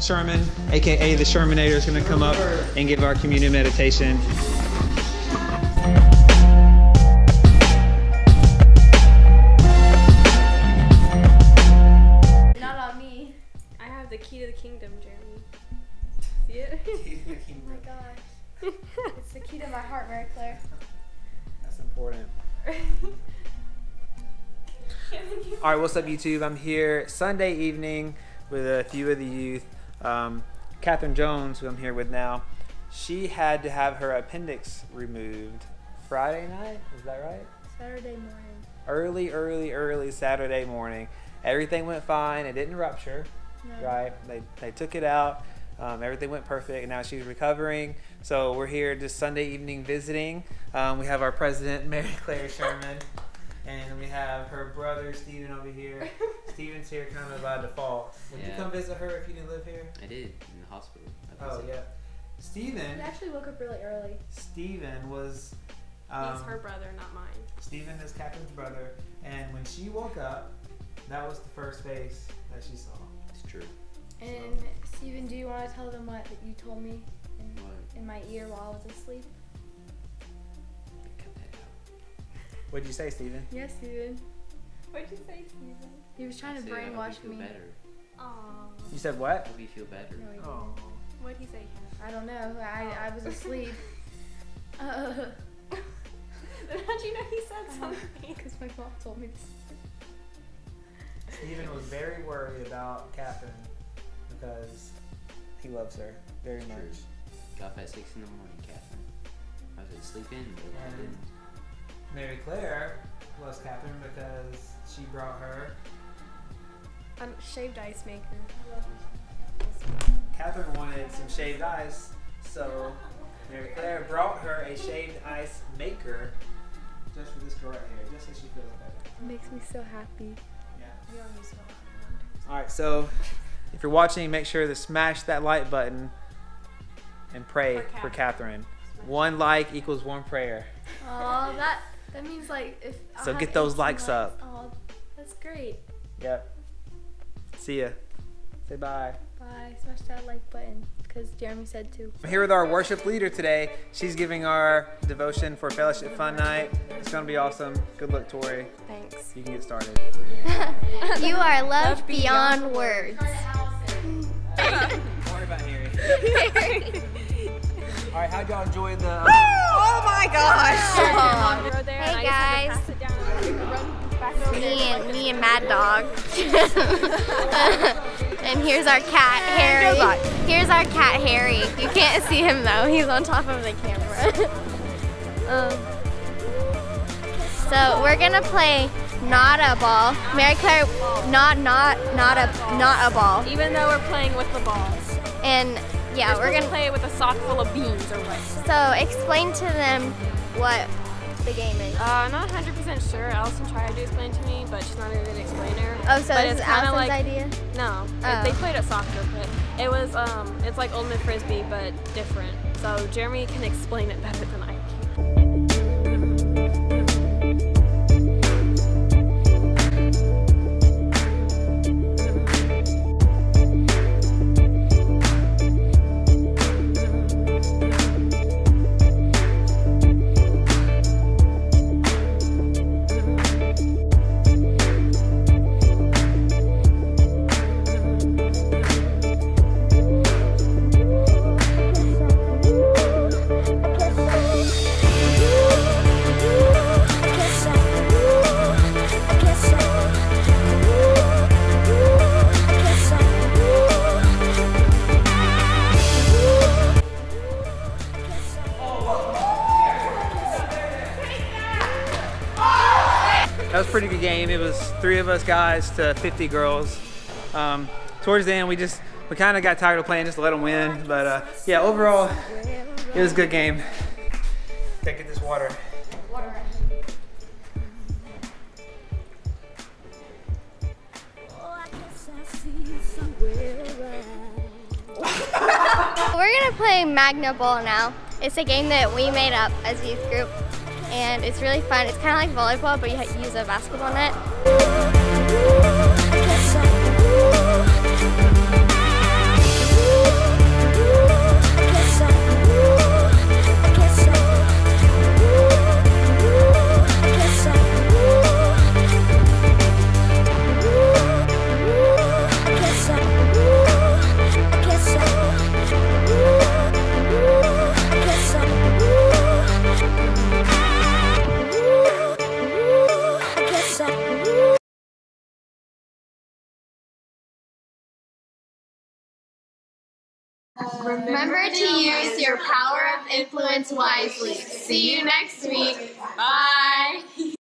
Sherman, aka the Shermanator, is going to come up and give our communion meditation. Not on me. I have the key to the kingdom, Jeremy. See it? Oh my gosh. it's the key to my heart, Mary Claire. That's important. All right, what's up, YouTube? I'm here Sunday evening with a few of the youth. Um, Catherine Jones, who I'm here with now, she had to have her appendix removed Friday night. Is that right? Saturday morning. Early, early, early Saturday morning. Everything went fine. It didn't rupture, No. right? They, they took it out. Um, everything went perfect, and now she's recovering. So we're here this Sunday evening visiting. Um, we have our president, Mary Claire Sherman, and we have her brother, Stephen, over here. Stephen's here kind of by default. Would you come visit her if you didn't live here? I did in the hospital. I Oh, yeah. Stephen, We actually woke up really early. Stephen was. Um, He's her brother, not mine. Stephen is Catherine's brother, and when she woke up, that was the first face that she saw. It's true. And Steven, do you want to tell them what that you told me in, What? in my ear while I was asleep? Cut that out. What'd you say, Stephen? Yes, Steven. What'd you say, Steven? He was trying to I hope you brainwash me. Better. Aww. You said I what? hope you feel better. No, he. Oh. What'd he say? I don't know. I, I was asleep. Uh, then how'd you know he said something? because my mom told me this. Stephen was very worried about Catherine because he loves her very True. much. Got up at six in the morning, Catherine. I was at sleep in, but I And- didn't. Mary Claire loves Catherine because she brought her. A shaved ice maker. Catherine wanted some shaved ice, so Mary Claire brought her a shaved ice maker just for this girl right here, just so she feels better. It makes me so happy. Yeah. We don't use All right, so if you're watching, make sure to smash that like button and pray For for Catherine. Catherine. One like equals one prayer. Oh, that that means like if. I'll So have get those 18 likes up. Oh, that's great. Yep. See ya. Say bye. Bye. Smash that like button because Jeremy said to. I'm here with our worship leader today. She's giving our devotion for Fellowship Fun Night. It's gonna be awesome. Good luck, Tori. Thanks. You can get started. you are loved Love beyond, beyond words. Don't worry about Harry. All right, how'd y'all enjoy the? um, Oh my gosh! Road there, Hey, guys. Just have to pass it down and run back over Me and me and Mad Dog. and here's our cat Harry. Here's our cat Harry. You can't see him though. He's on top of the camera. um, so we're gonna play not a ball. Mary Claire, not not not a not a ball. Even though we're playing with the balls. And yeah, we're we're gonna gonna. play with a sock full of beans or what? So explain to them what the game is. Uh, I'm not 100% sure. Allison tried to explain to me, but she's not a good explainer. Oh, so but this it's is Allison's like, idea. No, it- Oh. they played at soccer, but it was um, it's like ultimate frisbee, but different. So Jeremy can explain it better than game. It was three of us guys to 50 girls. Um, towards the end, we just we kind of got tired of playing just to let them win. But uh, yeah, overall, it was a good game. Gotta get this water. We're gonna play Magna Bowl now. It's a game that we made up as youth group, and it's really fun. It's kind of like volleyball, but you use a basketball net. Remember to use your power of influence wisely. See you next week. Bye.